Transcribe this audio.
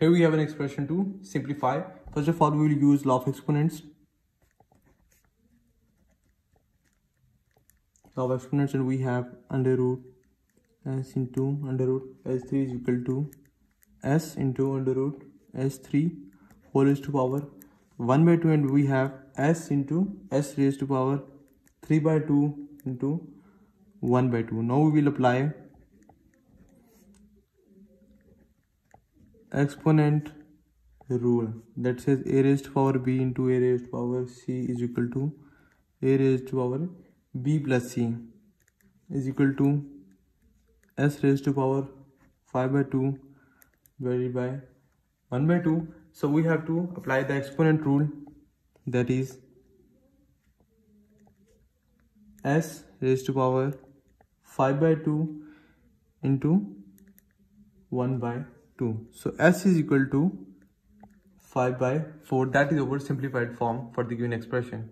Here we have an expression to simplify. First of all, we will use law of exponents. Law of exponents and we have under root s into under root s3 is equal to s into under root s3 whole raised to power 1 by 2 and we have s into s raised to power 3 by 2 into 1 by 2. Now we will apply exponent rule that says a raised to power b into a raised to power c is equal to a raised to power b plus c is equal to s raised to power 5 by 2 divided by 1 by 2 so we have to apply the exponent rule that is s raised to power 5 by 2 into 1 by 2 so s is equal to 5 by 4 that is our simplified form for the given expression